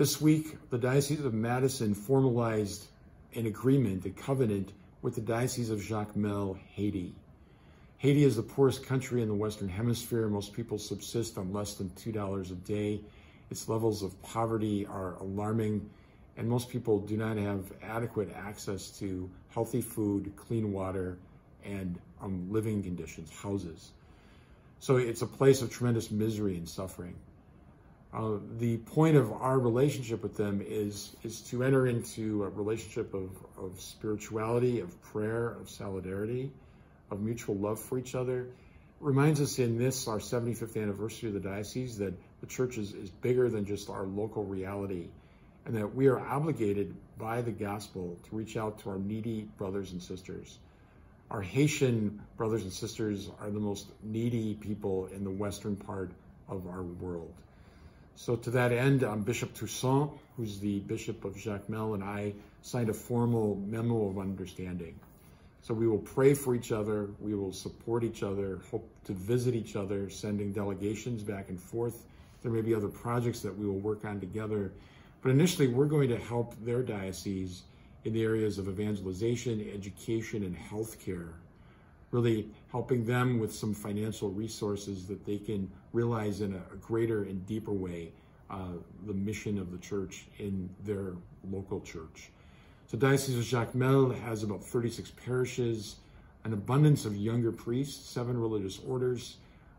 This week, the Diocese of Madison formalized an agreement, a covenant with the Diocese of Jacmel, Haiti. Haiti is the poorest country in the Western Hemisphere. Most people subsist on less than $2 a day. Its levels of poverty are alarming, and most people do not have adequate access to healthy food, clean water, and um, living conditions, houses. So it's a place of tremendous misery and suffering. Uh, the point of our relationship with them is is to enter into a relationship of, of spirituality, of prayer, of solidarity, of mutual love for each other. It reminds us in this, our 75th anniversary of the diocese, that the church is, is bigger than just our local reality and that we are obligated by the gospel to reach out to our needy brothers and sisters. Our Haitian brothers and sisters are the most needy people in the western part of our world. So to that end, um, Bishop Toussaint, who's the Bishop of Jacmel, and I signed a formal memo of understanding. So we will pray for each other, we will support each other, hope to visit each other, sending delegations back and forth. There may be other projects that we will work on together. But initially, we're going to help their diocese in the areas of evangelization, education, and healthcare really helping them with some financial resources that they can realize in a, greater and deeper way uh, the mission of the church in their local church. So Diocese of Jacmel has about 36 parishes, an abundance of younger priests, seven religious orders.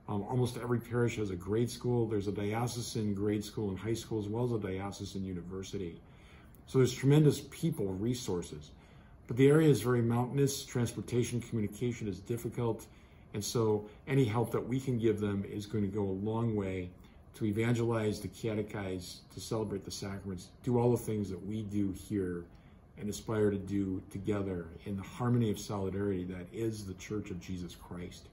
Um, almost every parish has a grade school. There's a diocesan grade school and high school, as well as a diocesan university. So there's tremendous people resources. But the area is very mountainous, transportation, communication is difficult, and so any help that we can give them is going to go a long way to evangelize, to catechize, to celebrate the sacraments, do all the things that we do here and aspire to do together in the harmony of solidarity that is the Church of Jesus Christ.